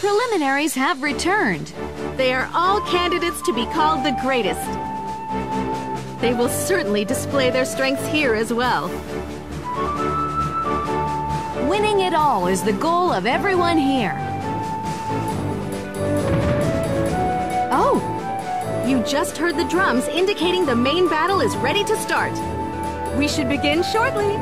Preliminaries have returned. They are all candidates to be called the greatest. They will certainly display their strengths here as well. Winning it all is the goal of everyone here. Oh! You just heard the drums indicating the main battle is ready to start. We should begin shortly.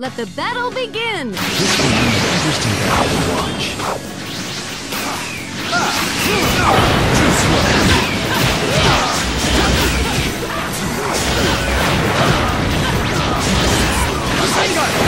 Let the battle begin! This will be Interesting battle to watch. Too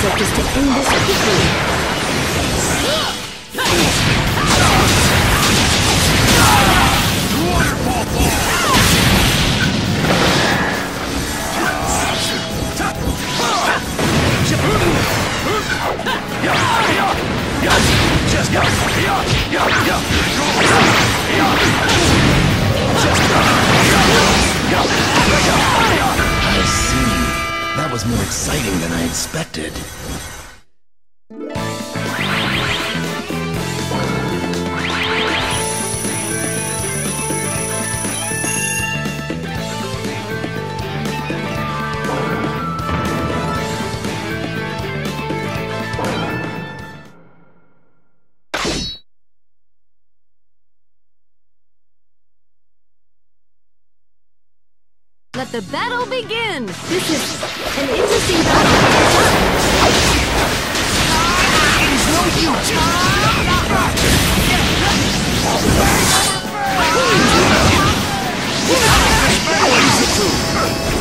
concept is to end this quickly. I expected. Let the battle begin! This is an interesting battle. It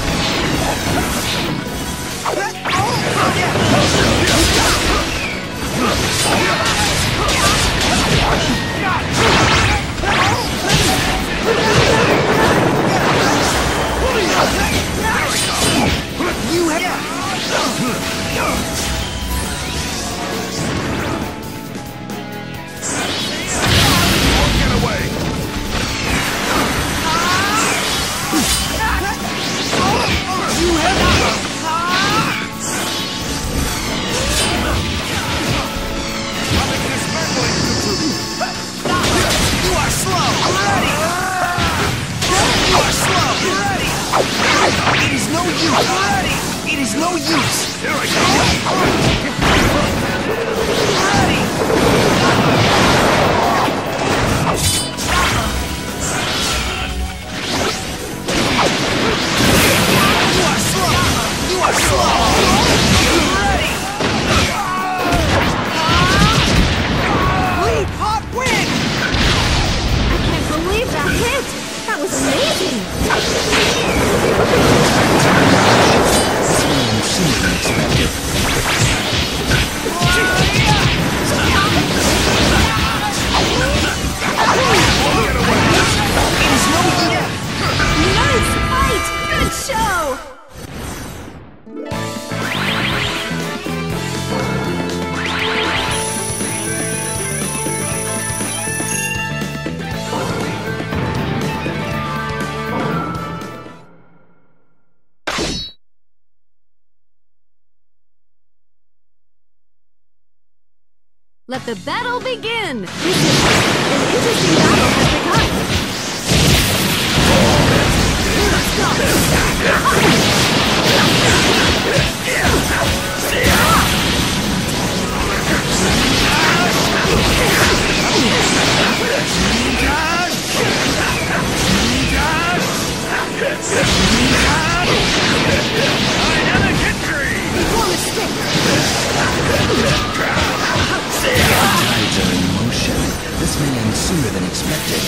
is! It is no use! Here I go! You are slow! You are slow! Let the battle begin! This is an interesting battle has begun! Dynamic entry! The tides are in motion. This may end sooner than expected.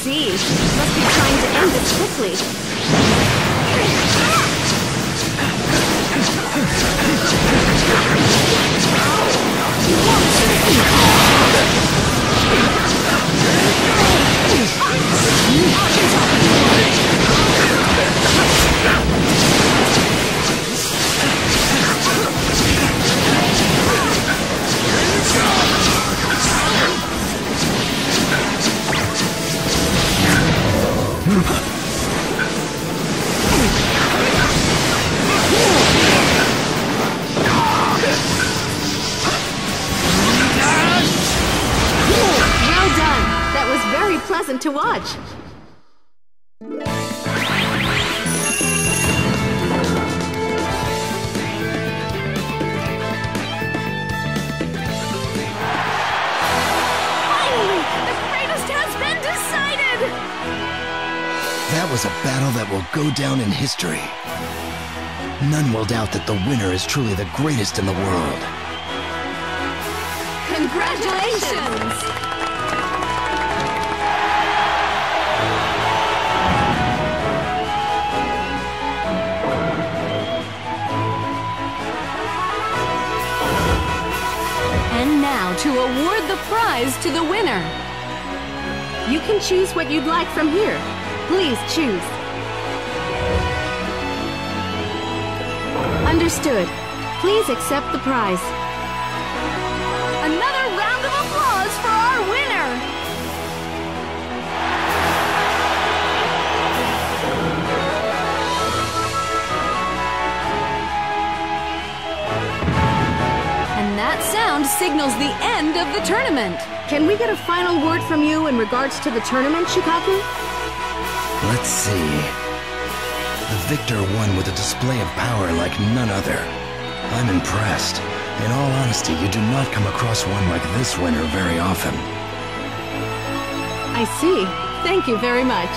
See. Must be trying to end it quickly. Pleasant to watch. Finally, the greatest has been decided! That was a battle that will go down in history. None will doubt that the winner is truly the greatest in the world. Congratulations! Now to award the prize to the winner. You can choose what you'd like from here. Please choose. Understood. Please accept the prize. Signals the end of the tournament. Can we get a final word from you in regards to the tournament, Shikaku? Let's see. The victor won with a display of power like none other. I'm impressed. In all honesty, you do not come across one like this winner very often. I see. Thank you very much.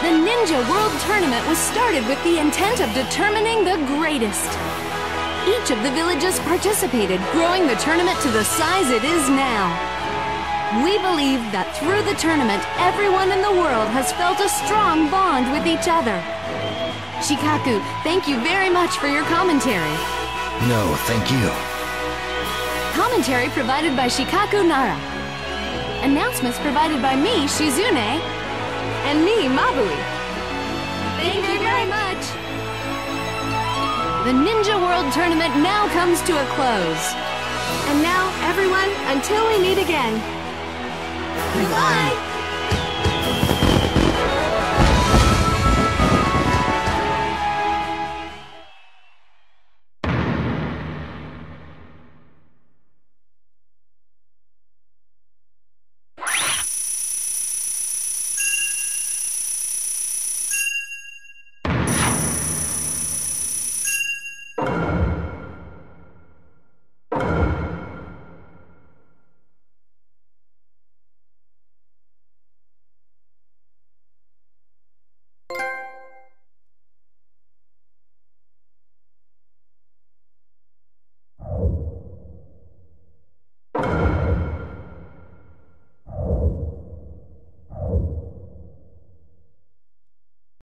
The Ninja World Tournament was started with the intent of determining the greatest. Each of the villages participated, growing the tournament to the size it is now. We believe that through the tournament, everyone in the world has felt a strong bond with each other. Shikaku, thank you very much for your commentary. No, thank you. Commentary provided by Shikaku Nara. Announcements provided by me, Shizune. And me, Mabui. Thank you very much. The Ninja World Tournament now comes to a close. And now, everyone, until we meet again. Goodbye.